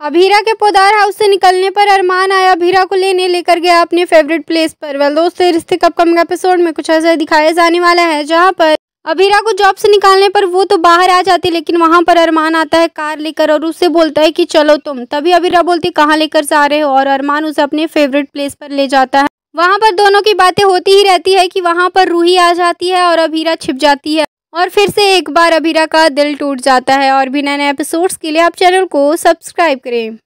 अभीरा के पोदार हाउस से निकलने पर अरमान आया। अभीरा को लेने लेकर गया अपने फेवरेट प्लेस पर। वेल दोस्तों रिश्ते कम एपिसोड में कुछ ऐसा दिखाया जाने वाला है, जहाँ पर अभीरा को जॉब से निकालने पर वो तो बाहर आ जाती, लेकिन वहाँ पर अरमान आता है कार लेकर और उससे बोलता है कि चलो तुम। तभी अभीरा बोलती, कहाँ लेकर जा रहे हो? और अरमान उसे अपने फेवरेट प्लेस पर ले जाता है। वहाँ पर दोनों की बातें होती ही रहती है कि वहाँ पर रूही आ जाती है और अभीरा छिप जाती है। और फिर से एक बार अभीरा का दिल टूट जाता है और भी नए नए एपिसोड्स के लिए आप चैनल को सब्सक्राइब करें।